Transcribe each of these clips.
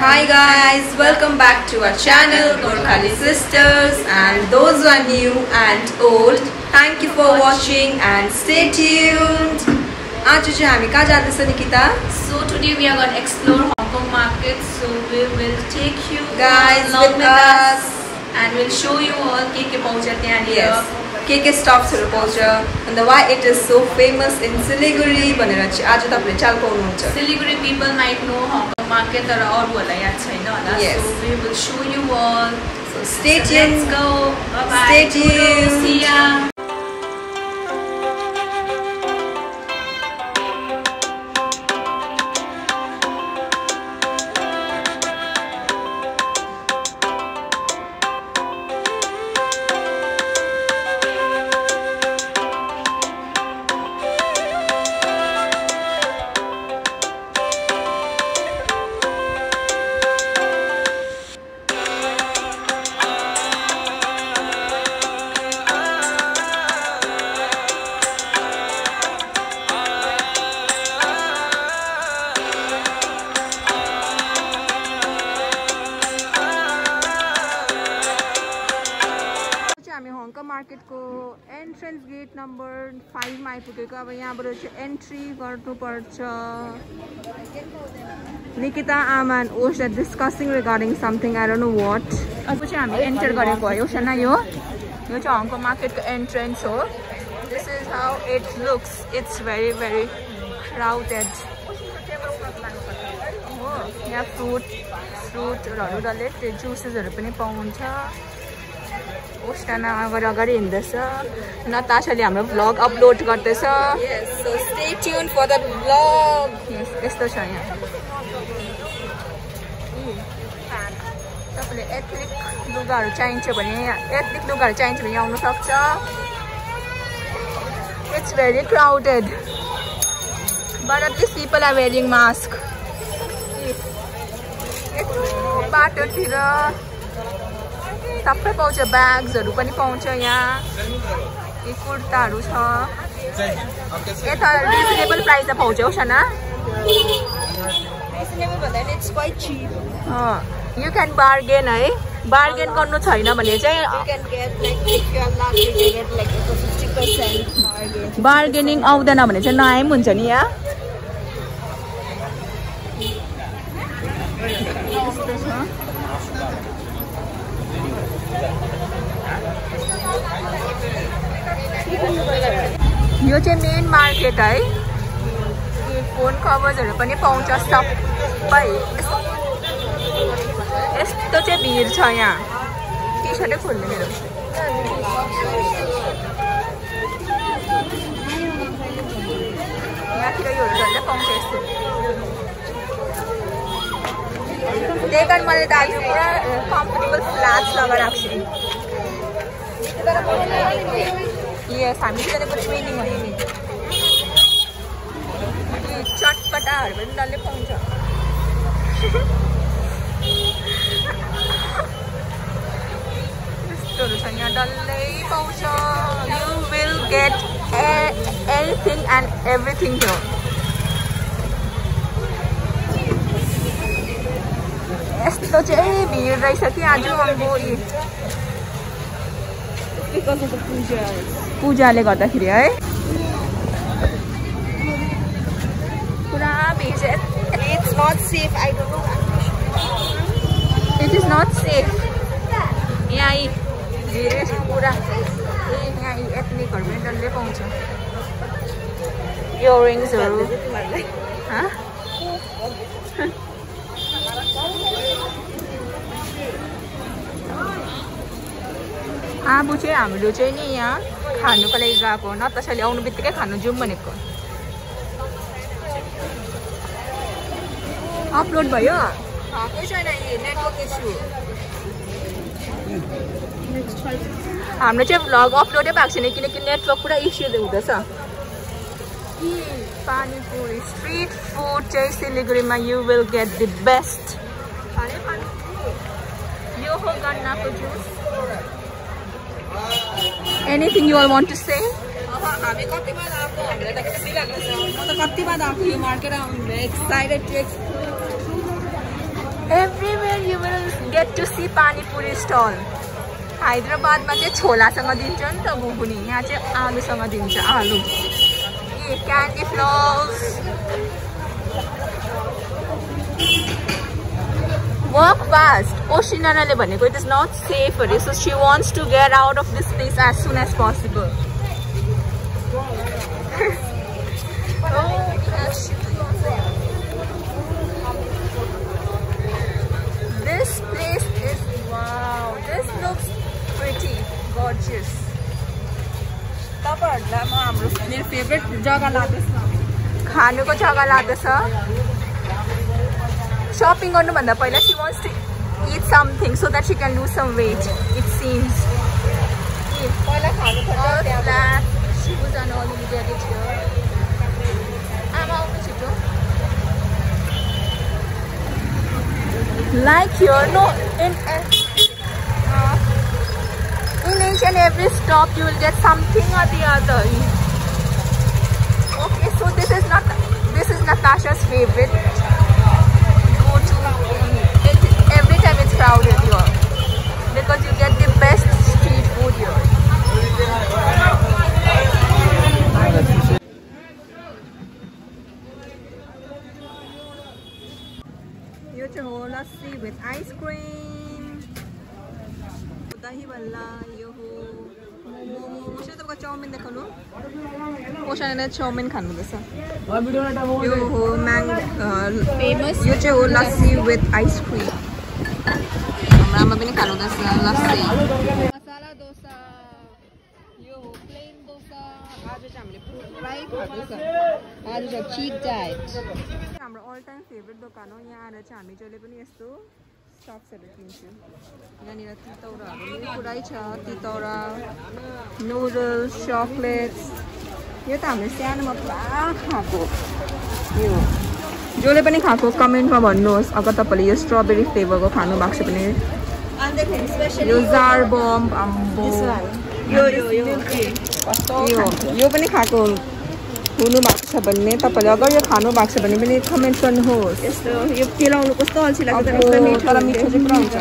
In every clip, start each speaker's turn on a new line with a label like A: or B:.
A: Hi guys, welcome back to our channel Gorkhali Sisters and those who are new and old, thank you for watching and stay tuned. आज चाहिँ हामी कहाँ जाँदैछ Nikita
B: So today we are going to explore Hong Kong market. So we will take you
A: Guys,
B: along
A: with us.
B: and we'll show you all के के पाउँछ त्यहाँनिर
A: Yes. के के स्टप्सहरू पाउँछ अन्त why it is so famous in Siliguri भनेर चाहिँ आज तपाईँले चाल पाउनुहुन्छ
B: Siliguri people might know Hong Kong market तर अरूहरूलाई याद छैन होला
A: Yes.
B: So we will show you all.
A: So stay tuned.
B: Let's go. Bye bye.
A: Stay tuned.
B: See ya.
A: मार्केटको एन्ट्रेन्स गेट नम्बर फाइभमा आइपुगेको। अब यहाँबाट चाहिँ एन्ट्री गर्नुपर्छ। निकिता आमान ओस discussing regarding something I know what अब चाहिँ हामी एन्टर गरेको हो। ओसन यो यो चाहिँ हङकङ मार्केटको एन्ट्रेन्स हो। This is how it looks it's very very crowded हो यहाँ फ्रुट फ्रुटहरू डल्लै त्यो जुसेसहरू पनि पाउँछ। ओस्टाना अगाडि अगाडि हिँड्दैछ। नतासाले हाम्रो भ्लग अपलोड गर्दैछ। यस्तो छ यहाँ। तपाईँले एथनिक लुगाहरू चाहिन्छ भने एथनिक लुगाहरू चाहिन्छ भने आउनु सक्छ। It's very crowded but at least people are wearing mask बाटोतिर। सबै पाउँछ ब्याग्सहरू पनि पाउँछ यहाँ यी कुर्ताहरू छ यता रिजनेबल प्राइसमा पाउँछ हो सना यु क्यान बार्गेन है बार्गेन गर्नु छैन भने चाहिँ बार्गेनिङ आउँदैन भने चाहिँ नआए पनि हुन्छ नि यहाँ यस्तो छ यो चाहिँ मेन मार्केट है। फोन कभर्सहरू पनि पाउँछ सबै। यस्तो चाहिँ भिड छ यहाँ। टी सर्टै खोल्ने मेरो। यहाँतिर योहरू डल्लै पाउँछ यस्तो। त्यही कारण मैले अहिले पुरा कम्फर्टेबल फ्ल्याट्स लगाएर आएको छु यस हामी चाहिँ ट्रेनिङ हो। नि चटपटाहरू पनि डल्लै पाउँछ यस्तोहरू छ यहाँ डल्लै पाउँछ you will get anything and everything थियो यस्तो चाहिँ भिड रहेछ कि आज अम्बो यी पूजाले गर्दाखेरि है। पुरा भिड
C: safe. I don't know.
A: It is not safe यहाँ छ पुरा यहाँ एथनिकहरू पनि डल्लै पाउँछ इयरिङ्सहरू आबु चाहिँ हाम्रो चाहिँ नि यहाँ खानुको लागि गएको न त्यसैले आउनु बित्तिकै खानु जाउँ भनेको अपलोड भयो. हाम्रो चाहिँ भ्लग अपलोडै भएको छैन किनकि नेटवर्क पुरा इस्यु हुँदैछ पानीपुरी स्ट्रिट फुड चाहिँ सिलिगुडीमा you will get the best यो हो गन्नाको juice anything you are want to
C: say हामी कति बेला आएको हामीलाई त म त कति बाद आएको यो मार्केट आउनु excited to
A: every
C: to see panipuri stall हैदराबादमा चाहिँ छोलासँग दिन्छ नि त घुकुनी यहाँ चाहिँ आलुसँग दिन्छ आलु a candy flowers work fast ओसिनानाले भनेको इट इज नट सेफ अरे so she wants to get out of this place as soon as possible This place is wow. This looks pretty, gorgeous.
D: तपाईँहरूलाई म हाम्रो मेरो फेभरेट जग्गा लाँदैछ
C: खानुको जग्गा लाँदैछ सपिङ गर्नुभन्दा पहिला she wants to eat something so that she can lose some weight it seems
D: पहिला खानु पर्छ
C: All
D: त्यहाँबाट
C: black shoes and all you get it here. आमा आउनु छिटो Like here, no, in uh, in each and every stop you will get something or the other. Okay, so this is not this is Natasha's favorite. Crowded here because you get the best street food here. यो चाहिँ हो lassi with ice cream दही बल्ला यो हो मोमो उसले तपाईँको chowmein देखाउनु ओसाले चाउमिन खानुहुँदैछ यो हो म्याङ फेमस यो चाहिँ हो लस्सी विथ आइसक्रिम आमा पनि खानुहुँदैछ लस्सी मसाला डोसा यो हो प्लेन डोसा आज चाहिँ हामीले फ्राई खाँदैछ आज चाहिँ चिक डाइट हाम्रो अल टाइम फेभरेट दोकान हो यहाँ आएर चाहिँ हामी जहिले पनि यस्तो स्टक्सहरू किन्छौँ यहाँनिर तितौराहरू पनि पुरै छ तितौरा नुडल्स चक्लेट्स यो त हामीले सानोमा पुरा खाएको यो जसले पनि खाएको कमेन्टमा भन्नुहोस् अगर तपाईँले यो स्ट्रबेरी फ्लेभरको खानु भएको छ भने
D: स्पेसली
C: जार बम अम्बो
D: यो यो यो
C: यो यो पनि खाएको हुनु भएको छ भने तपाईँले अगर यो खानु भएको छ भने पनि कमेन्ट गर्नुहोस्
D: यस्तो यो केलाउनु कस्तो अल्छी लाग्छ तर मिठो
C: चाहिँ पुरा हुन्छ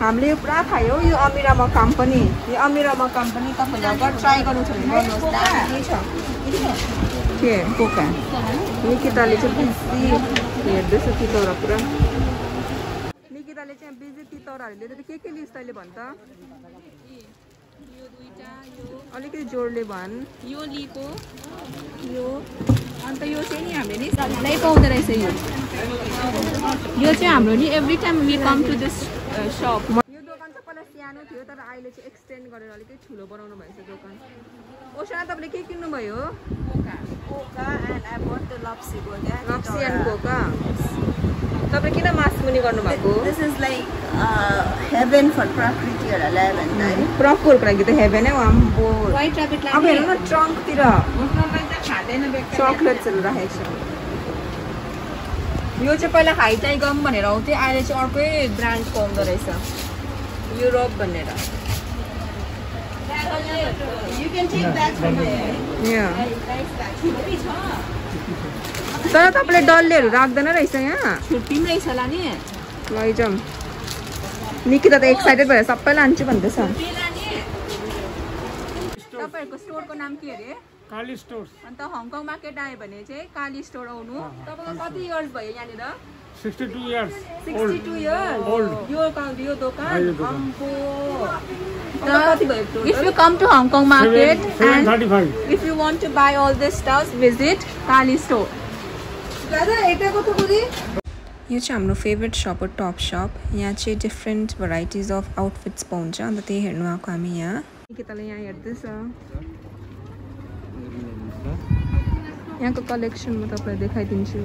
C: हामीले यो पुरा खायो यो अमिरा मकाम पनि यो अमिरा मकाम पनि तपाईँले अगर ट्राई गर्नु छ भने गर्नुहोस् के कोका निकिताले चाहिँ बिजी हेर्दैछ तितौरा पुरा निकिताले चाहिँ बिजी तितौराहरू लिँदै के के लिस् तैँले भन् त।
B: यो दुईटा यो
C: अलिकति जोडले भन्।
B: यो लिएको। यो। अन्त यो चाहिँ नि हामीले नि सधैँ पाउँदो रहेछ यो। यो चाहिँ हाम्रो नि every time we come to this shop
C: यो दोकान चाहिँ पहिला सानो थियो तर अहिले चाहिँ एक्सटेन्ड गरेर अलिकति ठुलो बनाउनु भएछ दोकान। ओसना तपाईँले के किन्नुभयो?
D: Coca and I want the
C: lapsi and Coca तपाईँ किन मासमुनि गर्नुभएको?
D: This is like heaven for प्रकृतिहरूलाई भने त है
C: प्रफुरको लागि त हेभेन है आम्बो अब हेर्नु न ट्रङ्कतिर
B: खाँदैन
C: चक्लेट्सहरू राखेको छ। यो चाहिँ पहिला हाइटाई गम भनेर आउँथ्यो अहिले चाहिँ अर्कै ब्रान्डको आउँदो रहेछ। युरोप भनेर।
D: You can take that from
C: यहाँ तर तपाईँले डल्लेहरू राख्दैन रहेछ यहाँ।
B: छुट्टी पनि रहेछ होला नि।
C: लैजाउँ। निकिता त एक्साइटेड भएर सबै लान्छु भन्दैछ। तपाईँहरूको स्टोरको नाम के अरे?
E: काली स्टोर्स
C: अन्त हङकङ मार्केट आयो भने चाहिँ काली स्टोर आउनु। तपाईँको कति इयर्स भयो यहाँनिर?
E: Sixty two
C: years sixty two
E: years.
C: यो का- यो दोकान? भयो
B: If you come to Hong Kong market and
C: If you want to buy all this stuff, visit Kali store.
D: दादा
C: यो चाहिँ हाम्रो फेभरेट सप हो टप सप यहाँ चाहिँ डिफ्रेन्ट भेराइटिज अफ आउटफिट्स पाउँछ अन्त त्यही हेर्नु आएको हामी यहाँ। निकिताले यहाँ हेर्दैछ यहाँको कलेक्सन म तपाईँलाई देखाइदिन्छु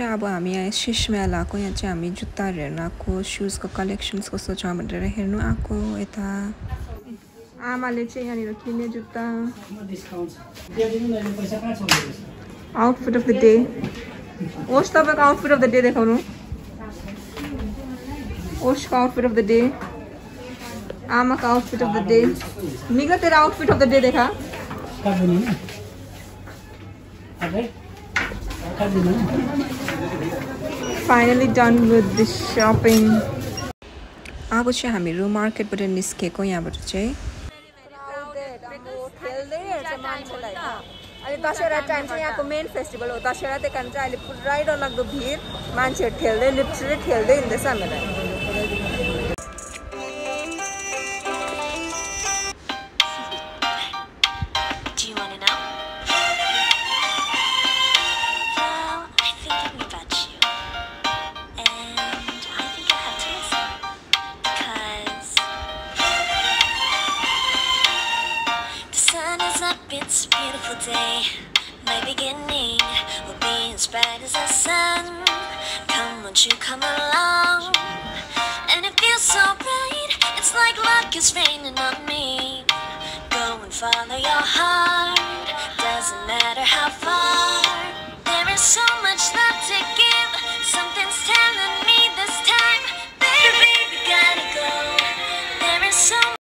C: यो चाहिँ अब हामी यहाँ शिष मेलाको यहाँ चाहिँ हामी जुत्ताहरू हेर्न आएको सुजको कलेक्सन्स कस्तो छ भनेर हेर्नु आएको यता आमाले चाहिँ यहाँनिर किने जुत्ता आउटफिट अफ द डे होस् तपाईँको आउटफिट अफ द डे देखाउनु ओसको आउटफिट अफ द डे आमाको आउटफिट अफ द डे मिगा तेरो आउटफिट अफ द डे देखा? Finally done with this shopping अब चाहिँ हामीहरू मार्केटबाट निस्केको यहाँबाट चाहिँ। अहिले दसवटा टाइम चाहिँ यहाँको मेन फेस्टिभल हो। दसवटा त्यही कारण चाहिँ अहिले पुरै डरलाग्दो भिड। मान्छेहरू ठेल्दै लिप्सुरै ठेल्दै हिँड्दैछ हामीलाई।
F: You come along? And it feels so bright, it's like luck is raining on me. Go and follow your heart. Doesn't matter how far. There is so much